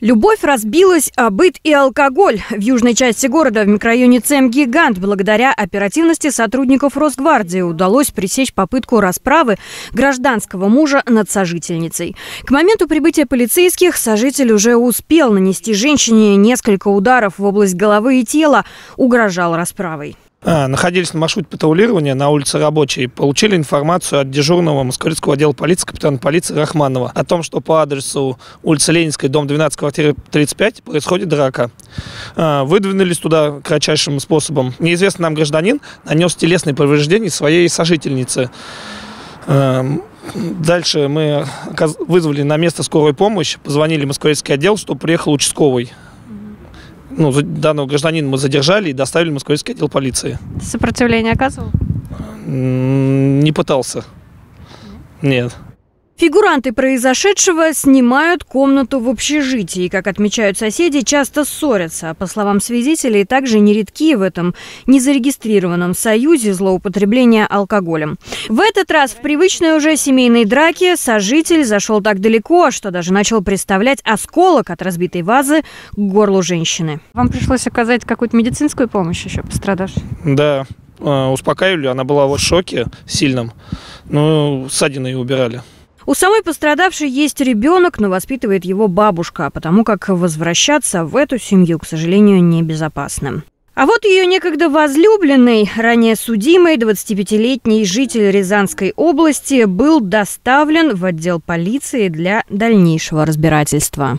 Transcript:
Любовь разбилась о быт и алкоголь. В южной части города, в микрорайоне Цем-Гигант, благодаря оперативности сотрудников Росгвардии удалось пресечь попытку расправы гражданского мужа над сожительницей. К моменту прибытия полицейских сожитель уже успел нанести женщине несколько ударов в область головы и тела, угрожал расправой. А, находились на маршруте патрулирования на улице Рабочей, получили информацию от дежурного московского отдела полиции капитана полиции Рахманова о том, что по адресу улицы Ленинской, дом 12, квартира 35 происходит драка. А, выдвинулись туда кратчайшим способом. Неизвестный нам гражданин нанес телесные повреждения своей сожительнице. А, дальше мы вызвали на место скорую помощь, позвонили в московский отдел, чтобы приехал участковый ну, данного гражданина мы задержали и доставили в московский отдел полиции. Сопротивление оказывал? Не пытался. Нет. Фигуранты произошедшего снимают комнату в общежитии. Как отмечают соседи, часто ссорятся. По словам свидетелей, также нередки в этом незарегистрированном союзе злоупотребления алкоголем. В этот раз в привычной уже семейной драке сожитель зашел так далеко, что даже начал представлять осколок от разбитой вазы к горлу женщины. Вам пришлось оказать какую-то медицинскую помощь еще пострадавшей? Да, а, успокаивали. Она была в шоке сильном. Ну, ссадины ее убирали. У самой пострадавшей есть ребенок, но воспитывает его бабушка, потому как возвращаться в эту семью, к сожалению, небезопасно. А вот ее некогда возлюбленный, ранее судимый 25-летний житель Рязанской области, был доставлен в отдел полиции для дальнейшего разбирательства.